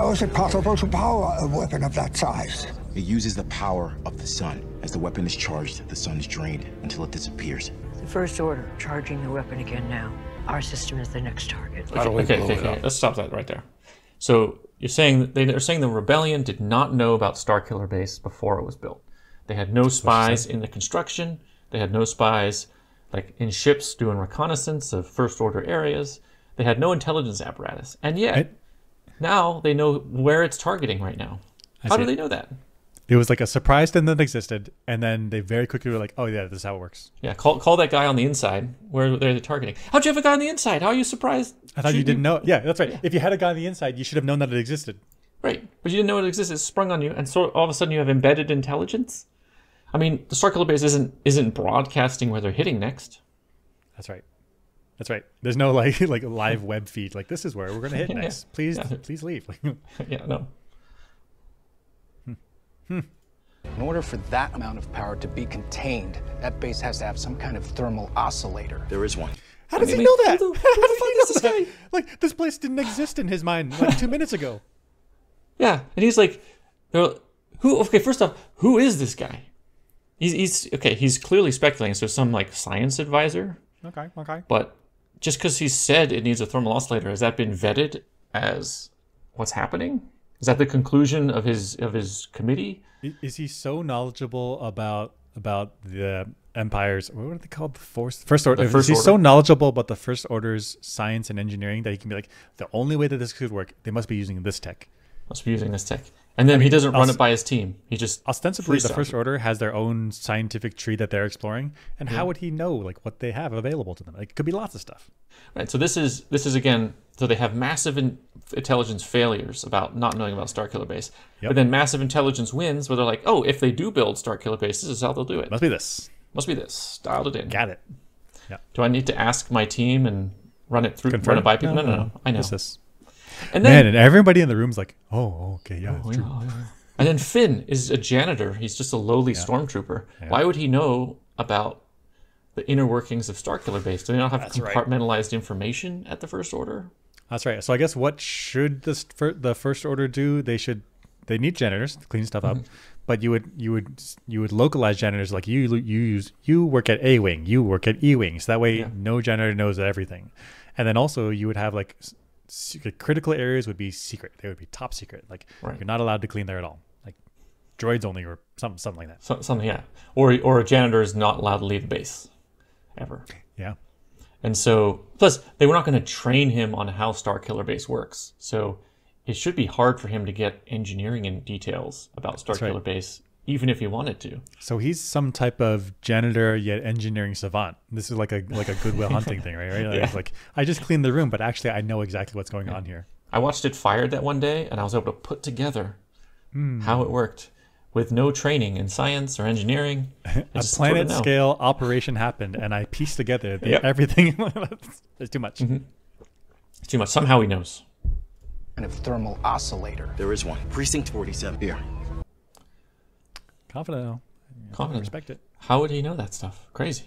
How is it possible to power a weapon of that size? It uses the power of the sun. As the weapon is charged, the sun is drained until it disappears. The First Order, charging the weapon again now. Our system is the next target. How do we okay, okay, okay. Let's stop that right there. So you're saying they, are saying the rebellion did not know about Starkiller Base before it was built. They had no spies in the construction. They had no spies like in ships doing reconnaissance of first order areas. They had no intelligence apparatus, and yet I, now they know where it's targeting right now. How do they know that? It was like a surprise thing that existed, and then they very quickly were like, "Oh yeah, this is how it works." Yeah, call call that guy on the inside where they're targeting. How'd you have a guy on the inside? How are you surprised? I thought you didn't know. Yeah, that's right. Yeah. If you had a guy on the inside, you should have known that it existed. Right, but you didn't know it existed. It sprung on you, and so all of a sudden you have embedded intelligence. I mean, the Starkiller base isn't isn't broadcasting where they're hitting next. That's right. That's right. There's no like like live web feed. Like this is where we're gonna hit next. Yeah. Please, yeah. please leave. yeah, no. Hmm. Hmm. In order for that amount of power to be contained, that base has to have some kind of thermal oscillator. There is one. How does I mean, he know that? Who the, who the fuck is this guy? Like this place didn't exist in his mind like two minutes ago. Yeah, and he's like, who? Okay, first off, who is this guy? He's, he's okay. He's clearly speculating. So some like science advisor. Okay. Okay. But just because he said it needs a thermal oscillator, has that been vetted as what's happening? Is that the conclusion of his of his committee? Is he so knowledgeable about about the empires? What are they called? The force, first order. First is he order? so knowledgeable about the first order's science and engineering that he can be like, the only way that this could work, they must be using this tech. Must be using this tech. And then I mean, he doesn't run it by his team. He just ostensibly the first order has their own scientific tree that they're exploring. And yeah. how would he know like what they have available to them? Like, it could be lots of stuff. Right. So this is this is again. So they have massive in, intelligence failures about not knowing about Starkiller Base, yep. but then massive intelligence wins where they're like, oh, if they do build Starkiller Base, this is how they'll do it. Must be this. Must be this. Dialed it in. Got it. Yeah. Do I need to ask my team and run it through? Confirm. Run it by people? No, no, no. no. I know. This is. And then, Man, and everybody in the room's like, "Oh, okay, yeah, oh, true." Yeah, yeah. And then Finn is a janitor. He's just a lowly yeah. stormtrooper. Yeah. Why would he know about the inner workings of Starkiller Base? Do they not have That's compartmentalized right. information at the First Order? That's right. So I guess what should the the First Order do? They should they need janitors to clean stuff up, mm-hmm. but you would you would you would localize janitors like you you use you work at A wing, you work at E wing, so that way yeah. no janitor knows everything, and then also you would have like secret, critical areas would be secret. They would be top secret. Like right. you're not allowed to clean there at all. Like droids only or something something like that. So, something yeah. Or or a janitor is not allowed to leave the base ever. Yeah. And so plus they were not going to train him on how Star Killer Base works. So it should be hard for him to get engineering and details about Starkiller right. Base even if he wanted to. So he's some type of janitor yet engineering savant. This is like a like a Good Will Hunting thing, right? Right? Like, yeah. like I just cleaned the room, but actually I know exactly what's going yeah. on here. I watched it fired that one day, and I was able to put together mm. how it worked with no training in science or engineering. a planet scale operation happened, and I pieced together the, yep. everything. it's too much. Mm-hmm. It's too much. Somehow he knows. Kind of thermal oscillator. There is one. Precinct 47. Here. Confident now. Confident. Respect it. How would he know that stuff? Crazy.